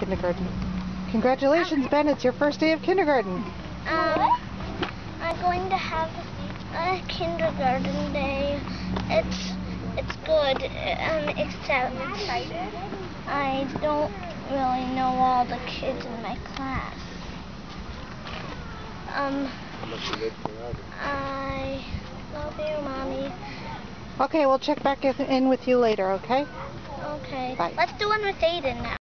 kindergarten. Congratulations, Ben. It's your first day of kindergarten. Uh, I'm going to have a kindergarten day. It's it's good, um, except I don't really know all the kids in my class. Um, I love you, mommy. Okay, we'll check back in with you later, okay? Okay, Bye. let's do one with Aiden now.